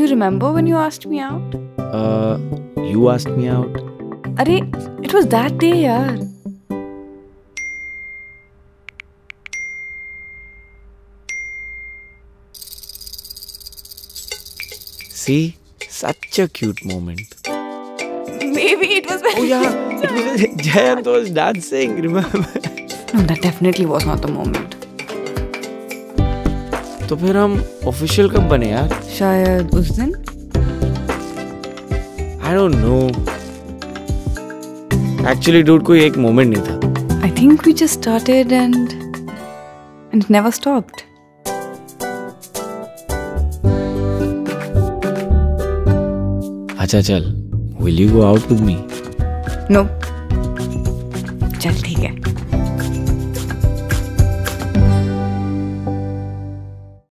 you remember when you asked me out? Uh, you asked me out. Arey, it was that day, yaar. See, such a cute moment. Maybe it was. Oh yeah, it was Jayant was dancing. Remember? No, that definitely was not the moment. तो फिर हम official कब बने यार? शायद उस दिन। I don't know actually dude कोई एक मोमेंट नहीं था। I think we just started एंड it never stopped. अच्छा चल। Will you go out with me no चल ठीक है।